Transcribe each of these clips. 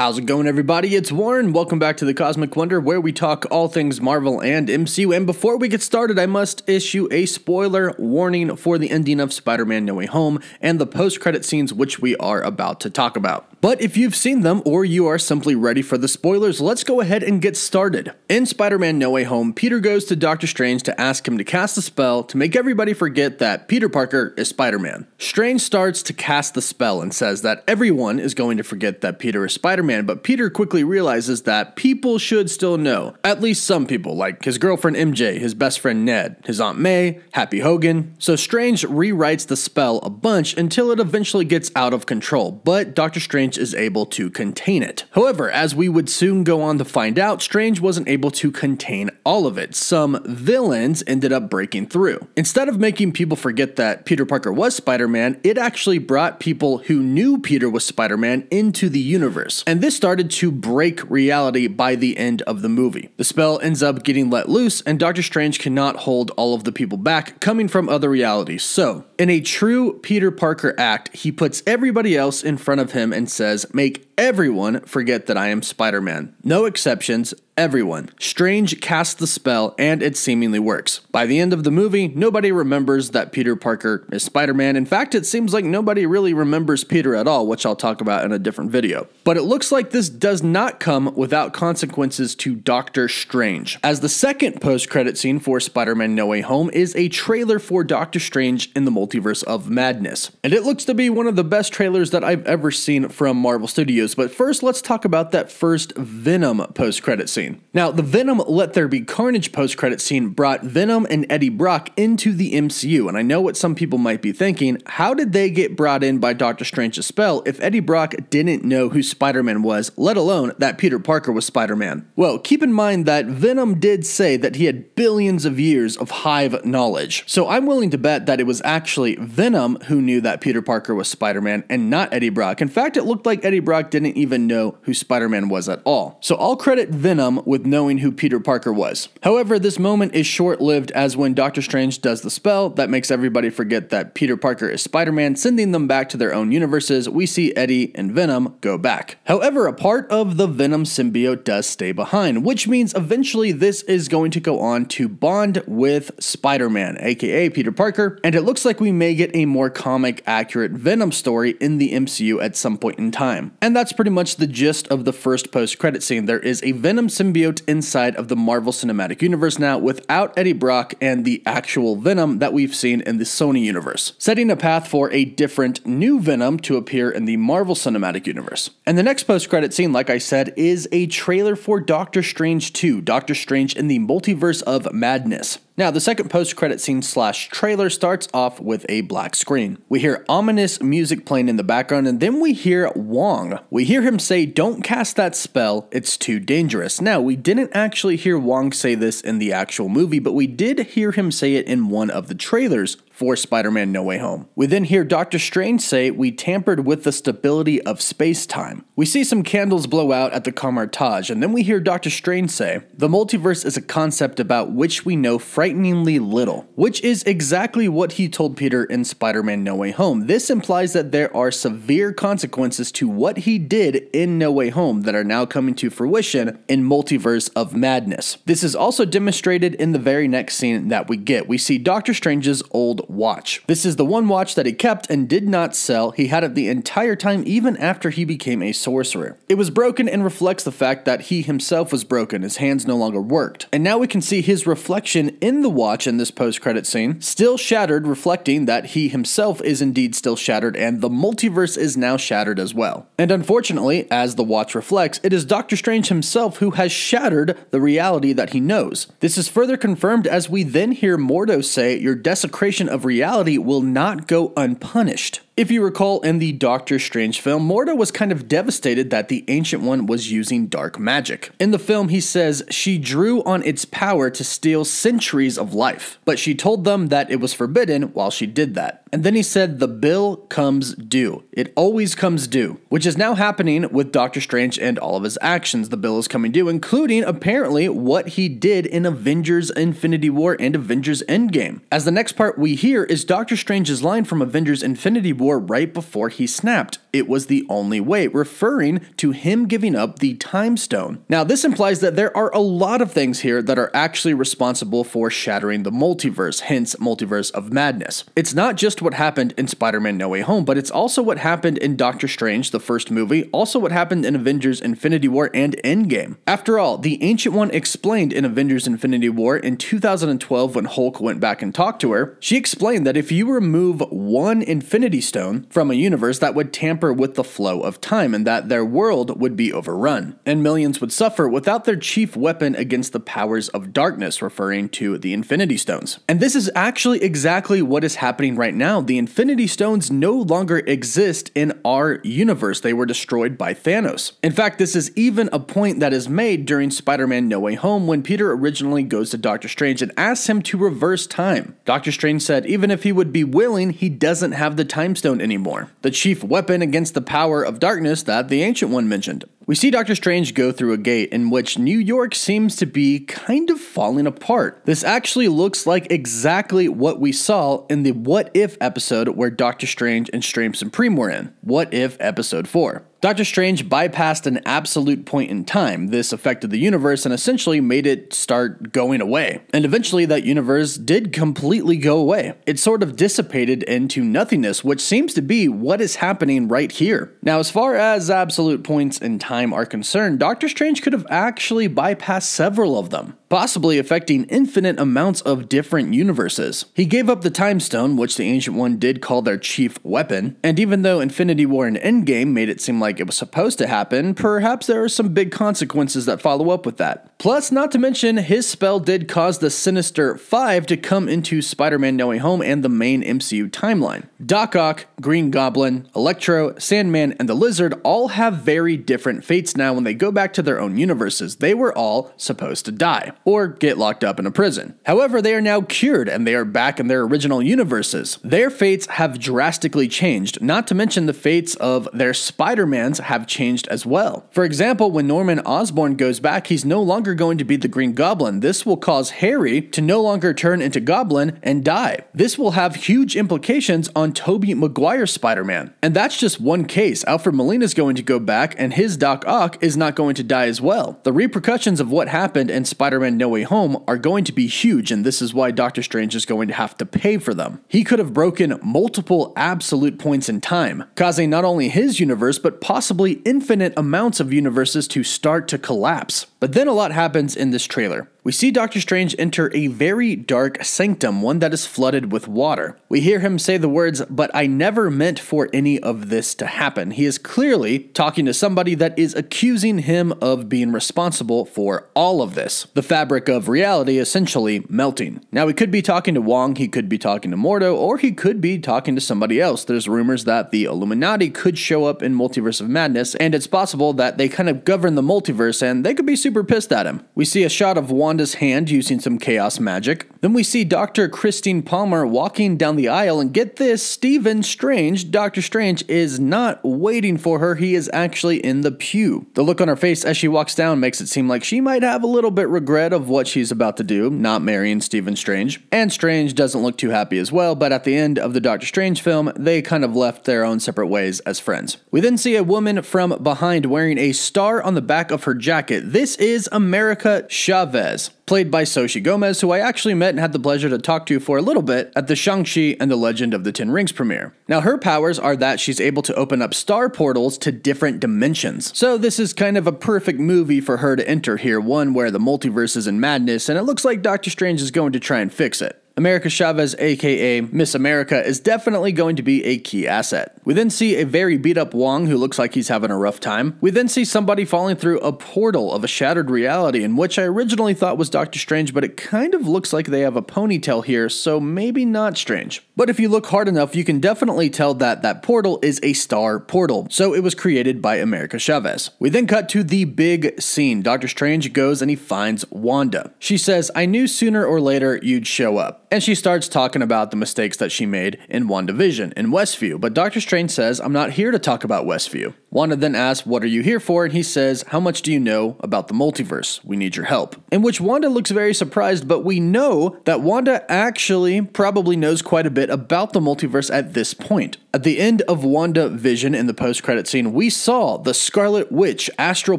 How's it going, everybody? It's Warren. Welcome back to the Cosmic Wonder, where we talk all things Marvel and MCU. And before we get started, I must issue a spoiler warning for the ending of Spider Man No Way Home and the post credit scenes, which we are about to talk about. But if you've seen them or you are simply ready for the spoilers, let's go ahead and get started. In Spider Man No Way Home, Peter goes to Doctor Strange to ask him to cast a spell to make everybody forget that Peter Parker is Spider Man. Strange starts to cast the spell and says that everyone is going to forget that Peter is Spider Man, but Peter quickly realizes that people should still know. At least some people, like his girlfriend MJ, his best friend Ned, his Aunt May, Happy Hogan. So Strange rewrites the spell a bunch until it eventually gets out of control, but Doctor Strange Strange is able to contain it. However, as we would soon go on to find out, Strange wasn't able to contain all of it. Some villains ended up breaking through. Instead of making people forget that Peter Parker was Spider Man, it actually brought people who knew Peter was Spider Man into the universe. And this started to break reality by the end of the movie. The spell ends up getting let loose, and Doctor Strange cannot hold all of the people back coming from other realities. So, in a true Peter Parker act, he puts everybody else in front of him and says, Make everyone forget that I am Spider Man. No exceptions, everyone. Strange casts the spell and it seemingly works. By the end of the movie, nobody remembers that Peter Parker is Spider Man. In fact, it seems like nobody really remembers Peter at all, which I'll talk about in a different video. But it looks like this does not come without consequences to Doctor Strange, as the second post credit scene for Spider Man No Way Home is a trailer for Doctor Strange in the Multiverse of Madness. And it looks to be one of the best trailers that I've ever seen from Marvel Studios. But first, let's talk about that first Venom post credit scene. Now, the Venom Let There Be Carnage post credit scene brought Venom and Eddie Brock into the MCU, and I know what some people might be thinking how did they get brought in by Doctor Strange's spell if Eddie Brock didn't know who Spider Man was, let alone that Peter Parker was Spider Man? Well, keep in mind that Venom did say that he had billions of years of hive knowledge, so I'm willing to bet that it was actually Venom who knew that Peter Parker was Spider Man and not Eddie Brock. In fact, it looked like Eddie Brock didn't even know who Spider Man was at all. So I'll credit Venom with knowing who Peter Parker was. However, this moment is short lived as when Doctor Strange does the spell that makes everybody forget that Peter Parker is Spider Man, sending them back to their own universes, we see Eddie and Venom go back. However, a part of the Venom symbiote does stay behind, which means eventually this is going to go on to bond with Spider Man, aka Peter Parker, and it looks like we may get a more comic accurate Venom story in the MCU at some point in time. And that's pretty much the gist of the first post credit scene. There is a Venom symbiote inside of the Marvel Cinematic Universe now without Eddie Brock and the actual Venom that we've seen in the Sony universe, setting a path for a different new Venom to appear in the Marvel Cinematic Universe. And the next post credit scene, like I said, is a trailer for Doctor Strange 2, Doctor Strange in the Multiverse of Madness. Now, the second post credit scene slash trailer starts off with a black screen. We hear ominous music playing in the background, and then we hear Wong. We hear him say, Don't cast that spell, it's too dangerous. Now, we didn't actually hear Wong say this in the actual movie, but we did hear him say it in one of the trailers for Spider Man No Way Home. We then hear Doctor Strange say, We tampered with the stability of space time. We see some candles blow out at the Kamar-Taj, and then we hear Doctor Strange say, The multiverse is a concept about which we know frighteningly little, which is exactly what he told Peter in Spider Man No Way Home. This implies that there are severe consequences to what he did in No Way Home that are now coming to fruition in Multiverse of Madness. This is also demonstrated in the very next scene that we get. We see Doctor Strange's old watch. This is the one watch that he kept and did not sell. He had it the entire time, even after he became a sorcerer. It was broken and reflects the fact that he himself was broken. His hands no longer worked. And now we can see his reflection in the watch in this post credit scene, still shattered, reflecting that he himself is indeed still shattered and the multiverse is now shattered as well. And unfortunately, as the watch reflects, it is Doctor Strange himself who has shattered the reality that he knows. This is further confirmed as we then hear Mordo say, Your desecration of of reality will not go unpunished. If you recall in the Doctor Strange film, Mordo was kind of devastated that the Ancient One was using dark magic. In the film, he says she drew on its power to steal centuries of life, but she told them that it was forbidden while she did that. And then he said the bill comes due. It always comes due, which is now happening with Doctor Strange and all of his actions. The bill is coming due, including apparently what he did in Avengers Infinity War and Avengers Endgame. As the next part we hear is Doctor Strange's line from Avengers Infinity War right before he snapped. It was the only way, referring to him giving up the time stone. Now, this implies that there are a lot of things here that are actually responsible for shattering the multiverse, hence Multiverse of Madness. It's not just what happened in Spider Man No Way Home, but it's also what happened in Doctor Strange, the first movie, also what happened in Avengers Infinity War and Endgame. After all, the Ancient One explained in Avengers Infinity War in 2012 when Hulk went back and talked to her, she explained that if you remove one Infinity Stone from a universe, that would tamper with the flow of time and that their world would be overrun, and millions would suffer without their chief weapon against the powers of darkness, referring to the Infinity Stones. And this is actually exactly what is happening right now. The Infinity Stones no longer exist in our universe, they were destroyed by Thanos. In fact, this is even a point that is made during Spider Man No Way Home when Peter originally goes to Doctor Strange and asks him to reverse time. Doctor Strange said even if he would be willing, he doesn't have the time stone anymore, the chief weapon against the power of darkness that the Ancient One mentioned. We see Doctor Strange go through a gate in which New York seems to be kind of falling apart. This actually looks like exactly what we saw in the What If episode where Doctor Strange and Strange Supreme were in. What If episode 4. Doctor Strange bypassed an absolute point in time. This affected the universe and essentially made it start going away. And eventually, that universe did completely go away. It sort of dissipated into nothingness, which seems to be what is happening right here. Now, as far as absolute points in time are concerned, Doctor Strange could have actually bypassed several of them possibly affecting infinite amounts of different universes. He gave up the Time Stone, which the Ancient One did call their chief weapon, and even though Infinity War and Endgame made it seem like it was supposed to happen, perhaps there are some big consequences that follow up with that. Plus, not to mention, his spell did cause the Sinister Five to come into Spider Man No Way Home and the main MCU timeline. Doc Ock, Green Goblin, Electro, Sandman, and the Lizard all have very different fates now when they go back to their own universes. They were all supposed to die or get locked up in a prison. However, they are now cured and they are back in their original universes. Their fates have drastically changed, not to mention the fates of their Spider-Mans have changed as well. For example, when Norman Osborn goes back, he's no longer going to be the Green Goblin. This will cause Harry to no longer turn into Goblin and die. This will have huge implications on Tobey Maguire's Spider-Man. And that's just one case. Alfred Molina is going to go back and his Doc Ock is not going to die as well. The repercussions of what happened in Spider-Man No Way Home are going to be huge, and this is why Doctor Strange is going to have to pay for them. He could have broken multiple absolute points in time, causing not only his universe, but possibly infinite amounts of universes to start to collapse. But then a lot happens in this trailer. We see Doctor Strange enter a very dark sanctum, one that is flooded with water. We hear him say the words, But I never meant for any of this to happen. He is clearly talking to somebody that is accusing him of being responsible for all of this. The fabric of reality essentially melting. Now, he could be talking to Wong, he could be talking to Mordo, or he could be talking to somebody else. There's rumors that the Illuminati could show up in Multiverse of Madness, and it's possible that they kind of govern the multiverse and they could be super pissed at him. We see a shot of Wanda's hand using some chaos magic. Then we see Dr. Christine Palmer walking down the aisle, and get this Stephen Strange, Doctor Strange, is not waiting for her, he is actually in the pew. The look on her face as she walks down makes it seem like she might have a little bit regret of what she's about to do, not marrying Stephen Strange. And Strange doesn't look too happy as well, but at the end of the Doctor Strange film, they kind of left their own separate ways as friends. We then see a woman from behind wearing a star on the back of her jacket. This is America Chavez played by Xochitl Gomez, who I actually met and had the pleasure to talk to for a little bit at the Shang-Chi and the Legend of the Ten Rings premiere. Now, her powers are that she's able to open up star portals to different dimensions. So, this is kind of a perfect movie for her to enter here, one where the multiverse is in madness, and it looks like Doctor Strange is going to try and fix it. America Chavez, aka Miss America, is definitely going to be a key asset. We then see a very beat up Wong who looks like he's having a rough time. We then see somebody falling through a portal of a shattered reality, in which I originally thought was Doctor Strange, but it kind of looks like they have a ponytail here, so maybe not strange. But if you look hard enough, you can definitely tell that that portal is a star portal, so it was created by America Chavez. We then cut to the big scene. Doctor Strange goes and he finds Wanda. She says, I knew sooner or later you'd show up. And she starts talking about the mistakes that she made in WandaVision in Westview. But Doctor Strange says, I'm not here to talk about Westview. Wanda then asks, What are you here for? And he says, How much do you know about the multiverse? We need your help. In which Wanda looks very surprised, but we know that Wanda actually probably knows quite a bit about the multiverse at this point. At the end of Wanda Vision in the post credit scene, we saw the Scarlet Witch astral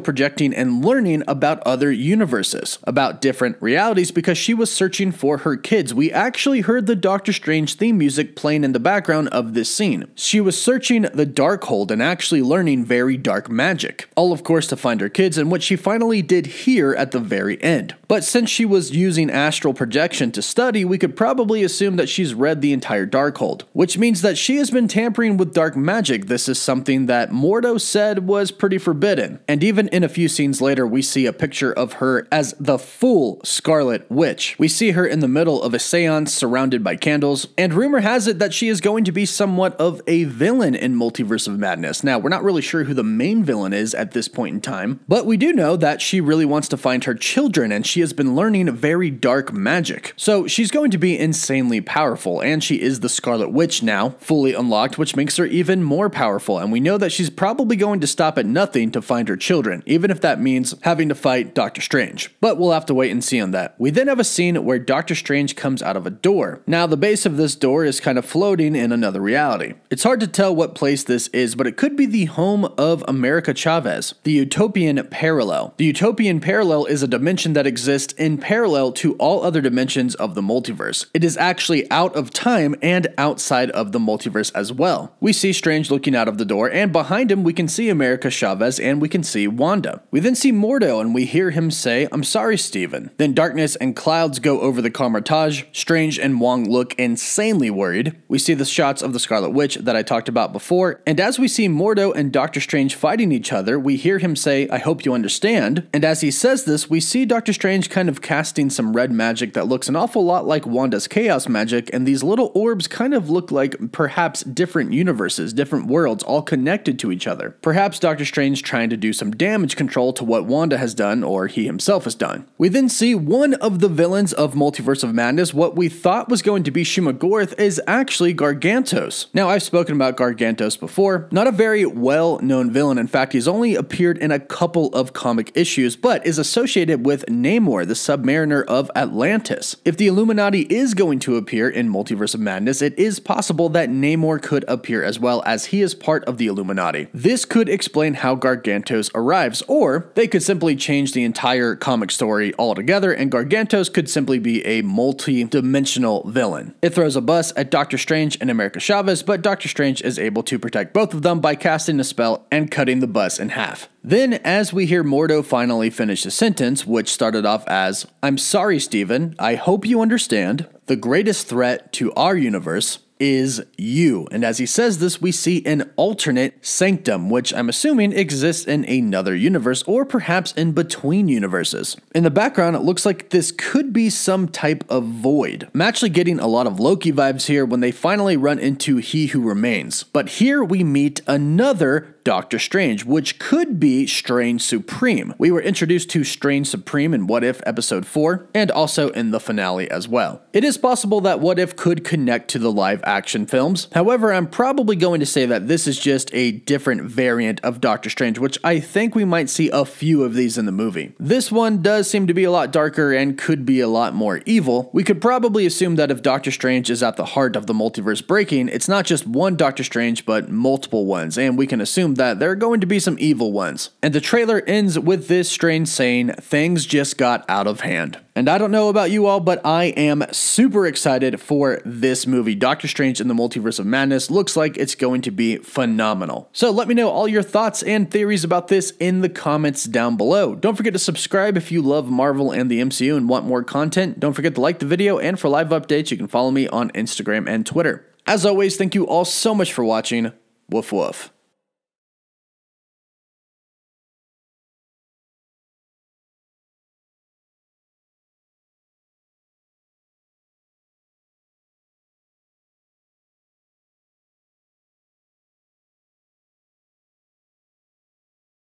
projecting and learning about other universes, about different realities because she was searching for her kids. We actually heard the Doctor Strange theme music playing in the background of this scene. She was searching the Darkhold and actually learning very dark magic, all of course to find her kids, and what she finally did here at the very end. But since she was using astral projection to study, we could probably assume that she's read the entire Darkhold, which means that she has been tampering with dark magic, this is something that Mordo said was pretty forbidden. And even in a few scenes later, we see a picture of her as the full Scarlet Witch. We see her in the middle of a seance surrounded by candles, and rumor has it that she is going to be somewhat of a villain in Multiverse of Madness. Now, we're not really sure who the main villain is at this point in time, but we do know that she really wants to find her children, and she has been learning very dark magic. So she's going to be insanely powerful, and she is the Scarlet Witch now, fully unlocked which makes her even more powerful, and we know that she's probably going to stop at nothing to find her children, even if that means having to fight Doctor Strange. But we'll have to wait and see on that. We then have a scene where Doctor Strange comes out of a door. Now, the base of this door is kind of floating in another reality. It's hard to tell what place this is, but it could be the home of America Chavez, the Utopian Parallel. The Utopian Parallel is a dimension that exists in parallel to all other dimensions of the multiverse. It is actually out of time and outside of the multiverse as well well. We see Strange looking out of the door, and behind him we can see America Chavez and we can see Wanda. We then see Mordo and we hear him say, I'm sorry, Stephen. Then darkness and clouds go over the Kamar-Taj. Strange and Wong look insanely worried. We see the shots of the Scarlet Witch that I talked about before, and as we see Mordo and Doctor Strange fighting each other, we hear him say, I hope you understand. And as he says this, we see Doctor Strange kind of casting some red magic that looks an awful lot like Wanda's chaos magic, and these little orbs kind of look like perhaps different different universes, different worlds, all connected to each other. Perhaps Doctor Strange trying to do some damage control to what Wanda has done or he himself has done. We then see one of the villains of Multiverse of Madness, what we thought was going to be Shuma-Gorath, is actually Gargantos. Now, I've spoken about Gargantos before, not a very well known villain. In fact, he's only appeared in a couple of comic issues, but is associated with Namor, the submariner of Atlantis. If the Illuminati is going to appear in Multiverse of Madness, it is possible that Namor could could appear as well, as he is part of the Illuminati. This could explain how Gargantos arrives, or they could simply change the entire comic story altogether, and Gargantos could simply be a multi dimensional villain. It throws a bus at Doctor Strange and America Chavez, but Doctor Strange is able to protect both of them by casting a spell and cutting the bus in half. Then, as we hear Mordo finally finish the sentence, which started off as, I'm sorry, Stephen, I hope you understand, the greatest threat to our universe is you. And as he says this, we see an alternate sanctum, which I'm assuming exists in another universe or perhaps in between universes. In the background, it looks like this could be some type of void. I'm actually getting a lot of Loki vibes here when they finally run into He Who Remains. But here we meet another Doctor Strange, which could be Strange Supreme. We were introduced to Strange Supreme in What If Episode 4, and also in the finale as well. It is possible that What If could connect to the live action films. However, I'm probably going to say that this is just a different variant of Doctor Strange, which I think we might see a few of these in the movie. This one does seem to be a lot darker and could be a lot more evil. We could probably assume that if Doctor Strange is at the heart of the multiverse breaking, it's not just one Doctor Strange, but multiple ones, and we can assume that there are going to be some evil ones. And the trailer ends with this strange saying, Things just got out of hand. And I don't know about you all, but I am super excited for this movie. Doctor Strange in the Multiverse of Madness looks like it's going to be phenomenal. So let me know all your thoughts and theories about this in the comments down below. Don't forget to subscribe if you love Marvel and the MCU and want more content. Don't forget to like the video, and for live updates, you can follow me on Instagram and Twitter. As always, thank you all so much for watching. Woof woof.